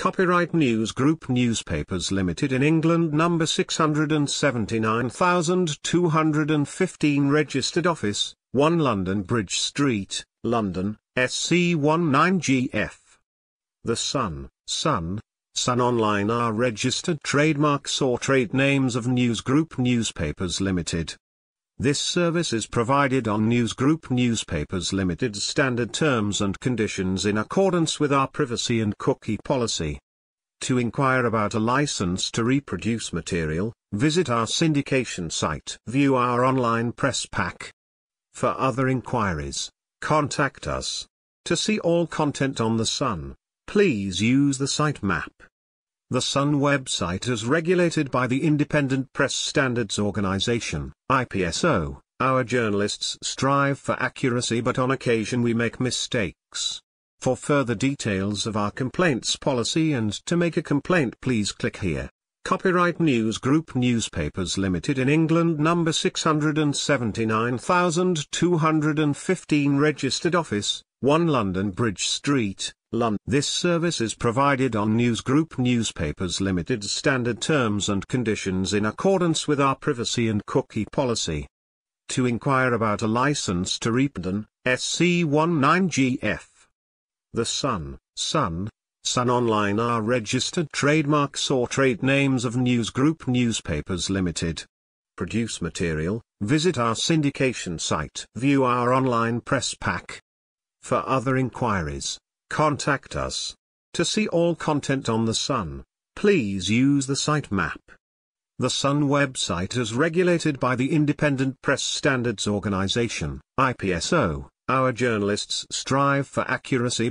Copyright News Group Newspapers Limited in England number 679215 Registered Office, 1 London Bridge Street, London, SE19GF. The Sun, Sun, Sun Online are registered trademarks or trade names of News Group Newspapers Limited. This service is provided on News Group Newspapers Limited standard terms and conditions in accordance with our privacy and cookie policy. To inquire about a license to reproduce material, visit our syndication site. View our online press pack. For other inquiries, contact us. To see all content on The Sun, please use the site map. The Sun website is regulated by the Independent Press Standards Organization, IPSO. Our journalists strive for accuracy but on occasion we make mistakes. For further details of our complaints policy and to make a complaint please click here. Copyright News Group Newspapers Limited in England number 679215 Registered Office, 1 London Bridge Street, London. This service is provided on News Group Newspapers Limited standard terms and conditions in accordance with our privacy and cookie policy. To inquire about a license to reproduce, SE19GF. The Sun, Sun, Sun Online are registered trademarks or trade names of News Group Newspapers Limited. Produce material, visit our syndication site. View our online press pack. For other inquiries, contact us. To see all content on The Sun, please use the site map. The Sun website is regulated by the Independent Press Standards Organization, IPSO. Our journalists strive for accuracy